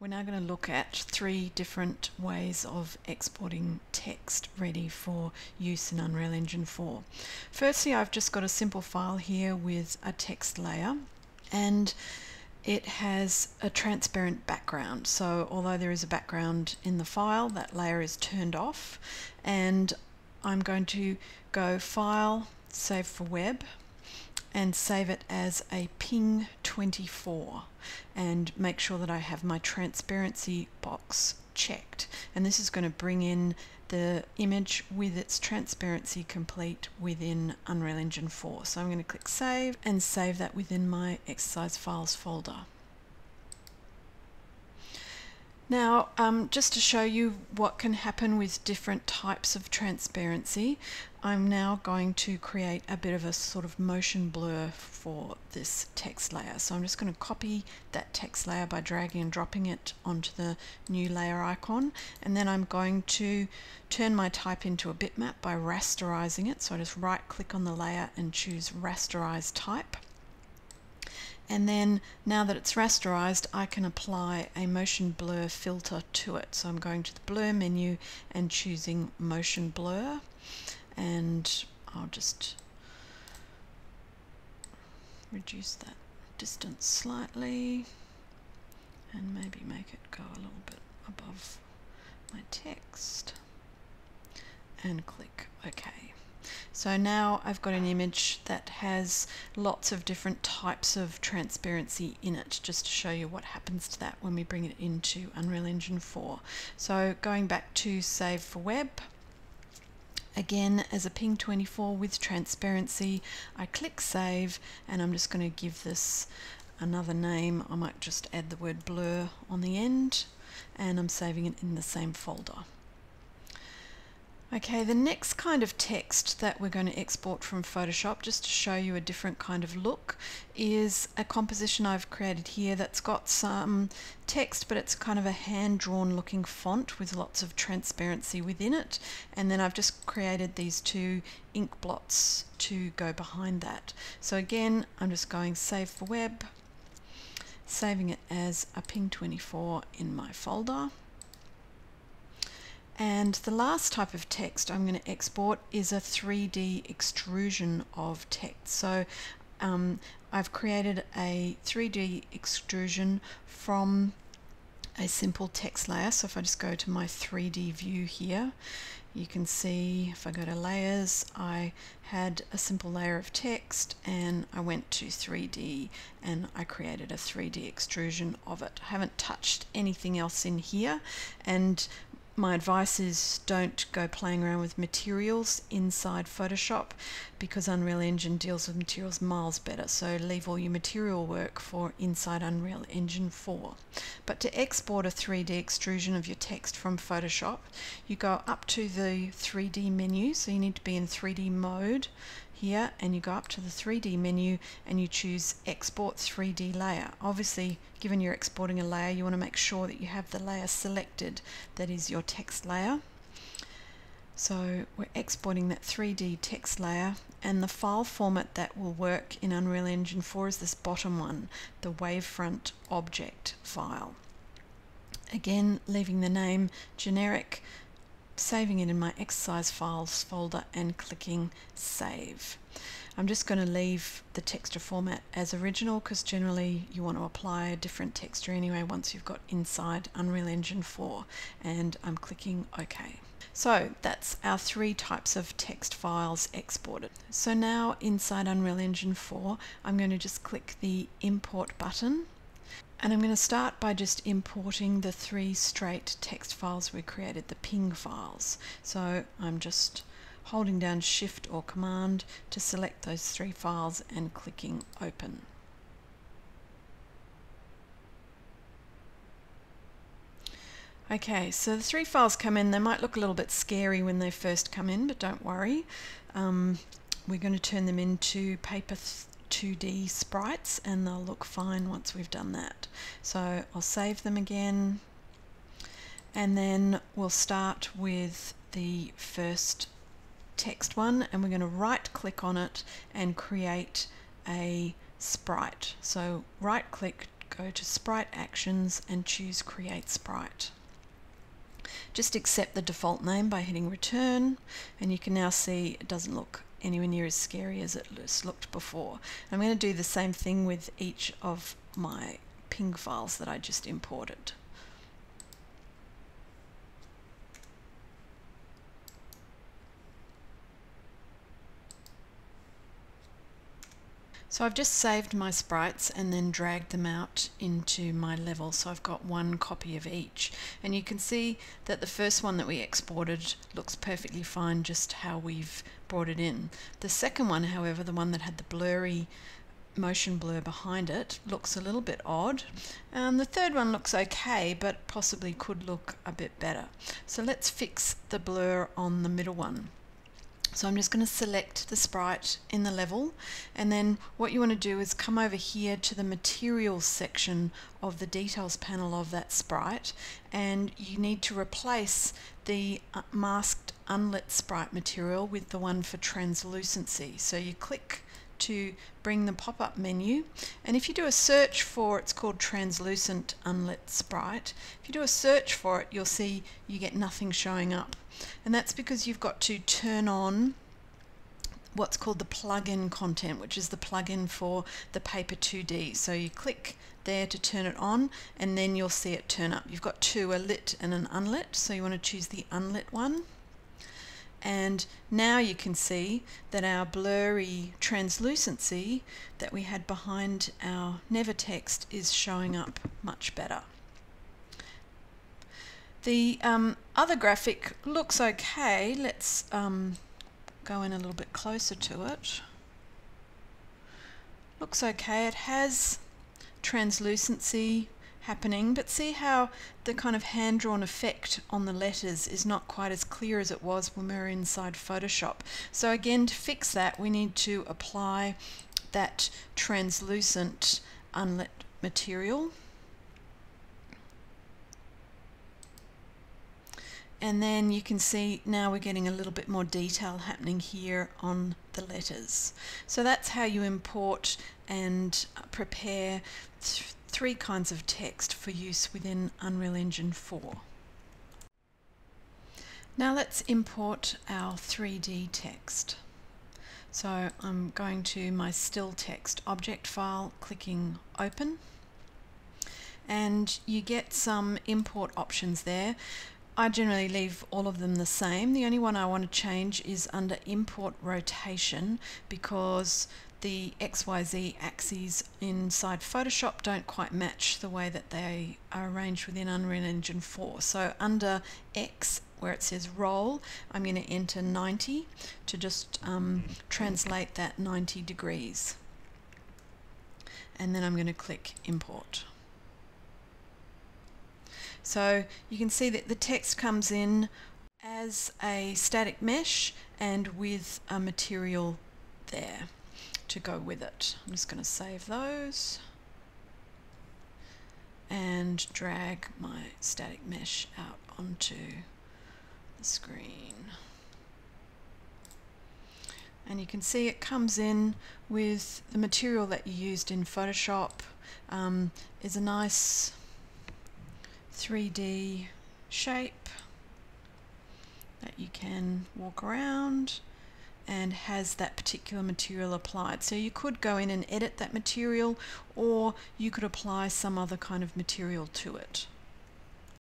We're now going to look at three different ways of exporting text ready for use in Unreal Engine 4. Firstly, I've just got a simple file here with a text layer and it has a transparent background. So although there is a background in the file, that layer is turned off and I'm going to go File, Save for Web and save it as a ping 24 and make sure that I have my transparency box checked. And this is going to bring in the image with its transparency complete within Unreal Engine 4 so I'm going to click save and save that within my exercise files folder now, um, just to show you what can happen with different types of transparency, I'm now going to create a bit of a sort of motion blur for this text layer. So I'm just going to copy that text layer by dragging and dropping it onto the new layer icon. And then I'm going to turn my type into a bitmap by rasterizing it. So I just right click on the layer and choose rasterize type and then now that it's rasterized I can apply a motion blur filter to it so I'm going to the blur menu and choosing motion blur and I'll just reduce that distance slightly and maybe make it go a little bit above my text and click OK. So now I've got an image that has lots of different types of transparency in it, just to show you what happens to that when we bring it into Unreal Engine 4. So going back to Save for Web, again as a ping 24 with transparency, I click Save and I'm just going to give this another name. I might just add the word blur on the end and I'm saving it in the same folder. Okay, the next kind of text that we're going to export from Photoshop, just to show you a different kind of look, is a composition I've created here that's got some text, but it's kind of a hand-drawn looking font with lots of transparency within it. And then I've just created these two ink blots to go behind that. So again, I'm just going Save for Web, saving it as a Ping24 in my folder. And the last type of text I'm going to export is a 3D extrusion of text. So um, I've created a 3D extrusion from a simple text layer. So if I just go to my 3D view here, you can see if I go to layers, I had a simple layer of text and I went to 3D and I created a 3D extrusion of it. I haven't touched anything else in here and my advice is don't go playing around with materials inside Photoshop because Unreal Engine deals with materials miles better. So leave all your material work for inside Unreal Engine 4. But to export a 3D extrusion of your text from Photoshop, you go up to the 3D menu. So you need to be in 3D mode here and you go up to the 3D menu and you choose export 3D layer. Obviously given you're exporting a layer you want to make sure that you have the layer selected that is your text layer. So we're exporting that 3D text layer and the file format that will work in Unreal Engine 4 is this bottom one, the wavefront object file. Again leaving the name generic saving it in my exercise files folder and clicking save. I'm just going to leave the texture format as original because generally you want to apply a different texture anyway once you've got inside Unreal Engine 4 and I'm clicking OK. So that's our three types of text files exported. So now inside Unreal Engine 4 I'm going to just click the import button and I'm going to start by just importing the three straight text files we created, the ping files. So I'm just holding down shift or command to select those three files and clicking open. Okay, so the three files come in. They might look a little bit scary when they first come in, but don't worry. Um, we're going to turn them into paper 2D sprites and they'll look fine once we've done that. So I'll save them again and then we'll start with the first text one and we're going to right click on it and create a sprite. So right click, go to Sprite Actions and choose Create Sprite. Just accept the default name by hitting return and you can now see it doesn't look anywhere near as scary as it looked before. I'm going to do the same thing with each of my ping files that I just imported. So I've just saved my sprites and then dragged them out into my level. So I've got one copy of each. And you can see that the first one that we exported looks perfectly fine just how we've brought it in. The second one, however, the one that had the blurry motion blur behind it looks a little bit odd. Um, the third one looks okay, but possibly could look a bit better. So let's fix the blur on the middle one. So I'm just going to select the sprite in the level and then what you want to do is come over here to the materials section of the details panel of that sprite and you need to replace the uh, masked unlit sprite material with the one for translucency. So you click to bring the pop-up menu. And if you do a search for it's called translucent unlit sprite if you do a search for it you'll see you get nothing showing up. And that's because you've got to turn on what's called the plugin content which is the plugin for the paper 2D so you click there to turn it on and then you'll see it turn up. You've got two a lit and an unlit. So you want to choose the unlit one and now you can see that our blurry translucency that we had behind our never text is showing up much better. The um, other graphic looks okay. Let's um, go in a little bit closer to it. Looks okay. It has translucency happening, but see how the kind of hand-drawn effect on the letters is not quite as clear as it was when we were inside Photoshop. So again, to fix that, we need to apply that translucent unlit material. and then you can see now we're getting a little bit more detail happening here on the letters. So that's how you import and prepare three kinds of text for use within Unreal Engine 4. Now let's import our 3D text. So I'm going to my still text object file, clicking open and you get some import options there. I generally leave all of them the same. The only one I want to change is under import rotation because the XYZ axes inside Photoshop don't quite match the way that they are arranged within Unreal Engine 4. So under X where it says roll, I'm going to enter 90 to just um, translate that 90 degrees. And then I'm going to click import. So you can see that the text comes in as a static mesh and with a material there to go with it. I'm just going to save those and drag my static mesh out onto the screen. And you can see it comes in with the material that you used in Photoshop um, is a nice 3D shape that you can walk around and has that particular material applied. So you could go in and edit that material or you could apply some other kind of material to it.